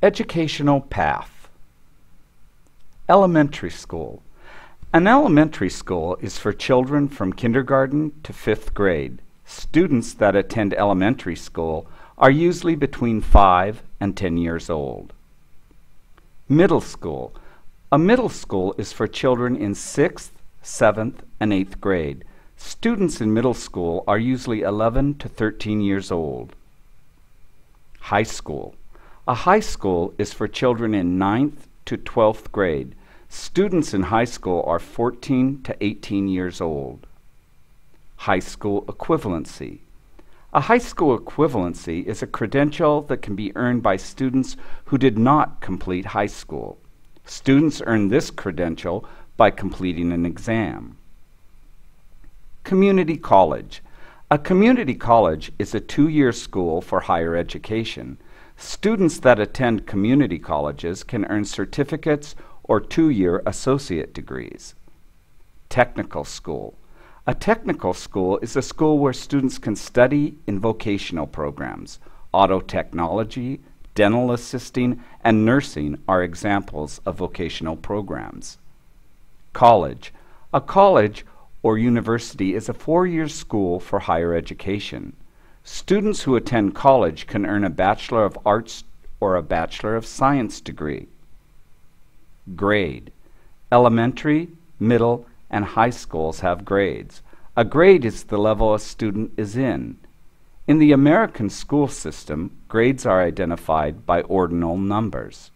Educational path. Elementary school. An elementary school is for children from kindergarten to fifth grade. Students that attend elementary school are usually between 5 and 10 years old. Middle school. A middle school is for children in 6th, 7th, and 8th grade. Students in middle school are usually 11 to 13 years old. High school. A high school is for children in 9th to 12th grade. Students in high school are 14 to 18 years old. High school equivalency. A high school equivalency is a credential that can be earned by students who did not complete high school. Students earn this credential by completing an exam. Community college. A community college is a two-year school for higher education. Students that attend community colleges can earn certificates or two-year associate degrees. Technical school. A technical school is a school where students can study in vocational programs. Auto technology, dental assisting, and nursing are examples of vocational programs. College. A college or university is a four-year school for higher education. Students who attend college can earn a Bachelor of Arts or a Bachelor of Science degree. Grade. Elementary, middle, and high schools have grades. A grade is the level a student is in. In the American school system, grades are identified by ordinal numbers.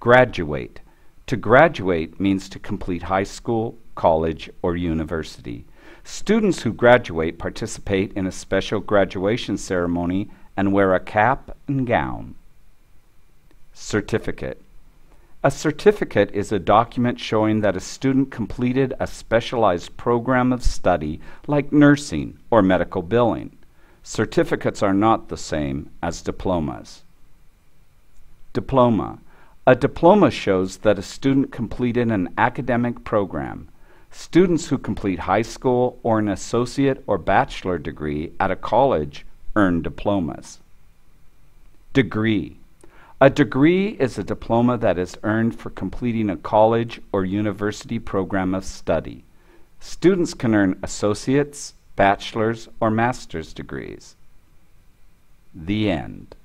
Graduate. To graduate means to complete high school, college, or university. Students who graduate participate in a special graduation ceremony and wear a cap and gown. Certificate. A certificate is a document showing that a student completed a specialized program of study like nursing or medical billing. Certificates are not the same as diplomas. Diploma. A diploma shows that a student completed an academic program. Students who complete high school or an associate or bachelor degree at a college earn diplomas. Degree. A degree is a diploma that is earned for completing a college or university program of study. Students can earn associates, bachelor's, or master's degrees. The end.